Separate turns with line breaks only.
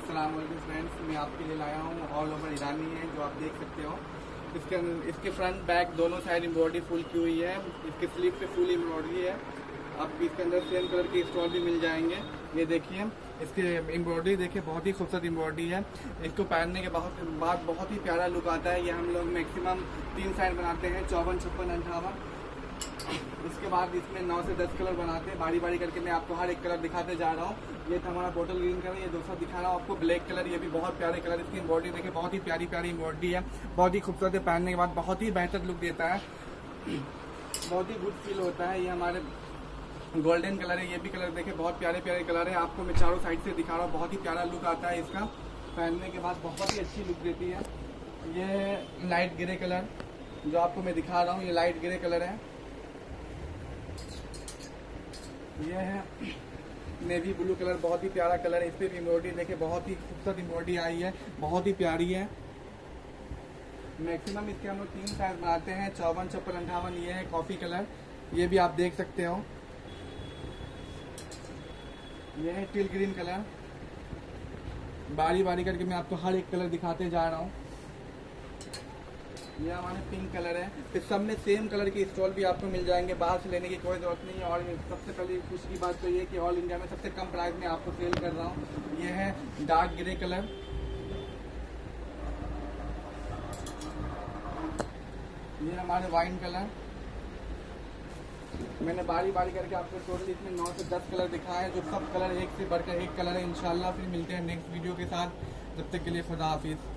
अस्सलाम वालेकुम फ्रेंड्स, मैं आपके लिए लाया हूँ ऑल ओवर ईरानी है, जो आप देख सकते हो। इसके इसके फ्रंट बैक दोनों साइड एम्ब्रॉयडरी फुल की हुई है। इसके स्लीव पे फुल एम्ब्रॉयडरी है। आपको इसके अंदर सेम कलर के स्टॉल भी मिल जाएँगे। ये देखिए, इसके एम्ब्रॉयडरी देखिए, बहुत ही खूबसूरत एम्ब्रॉयडरी है। इसको पहनने के बहुत बाद बहुत ही प्यारा लुक आता है। ये हम लोग मैक्सिमम तीन साइड बनाते हैं, चौवन, छप्पन, अंठावन। बाद इसमें नौ से दस कलर बनाते हैं बारी बारी करके मैं आपको हर एक कलर दिखाते जा रहा हूँ। ये था हमारा बोटल ग्रीन कलर ये दूसरा दिखा रहा हूँ आपको ब्लैक कलर ये भी बहुत प्यारे कलर इसकी एम्ब्रॉयडरी देखिए, बहुत ही प्यारी प्यारी एम्ब्रॉयडरी है। बहुत ही खूबसूरत है पहनने के बाद बहुत ही बेहतर लुक देता है। बहुत ही गुड फील होता है। ये हमारे गोल्डन कलर है, ये भी कलर देखे बहुत प्यारे प्यारे कलर है। आपको मैं चारों साइड से दिखा रहा हूँ, बहुत ही प्यारा लुक आता है इसका। पहनने के बाद बहुत ही अच्छी लुक देती है। ये लाइट ग्रे कलर जो आपको मैं दिखा रहा हूँ, ये लाइट ग्रे कलर है। ये है। नेवी ब्लू कलर, बहुत ही प्यारा कलर है। इस पर एम्ब्रॉयडरी देखे बहुत ही खूबसूरत एम्ब्रॉयडरी आई है। बहुत ही प्यारी है। मैक्सिमम इसके हम लोग तीन साइज़ बनाते हैं। चौवन, छप्पन, अंठावन, ये है कॉफ़ी कलर ये भी आप देख सकते हो। ये है टिल ग्रीन कलर बारी बारी करके मैं आपको हर एक कलर दिखाते जा रहा हूँ। ये हमारे पिंक कलर है। फिर सब में सेम कलर के स्टॉल भी आपको मिल जाएँगे। बाहर से लेने की कोई ज़रूरत नहीं है। और सबसे पहले खुश की बात तो ये कि ऑल इंडिया में सबसे कम प्राइस में आपको सेल कर रहा हूँ। ये है डार्क ग्रे कलर ये हमारे वाइन कलर मैंने बारी बारी करके आपको टोटल इसमें नौ से दस कलर दिखाए जो सब कलर एक से बढ़कर एक कलर है। इंशाल्लाह फिर मिलते हैं नेक्स्ट वीडियो के साथ। जब तक के लिए खुदा हाफिज़।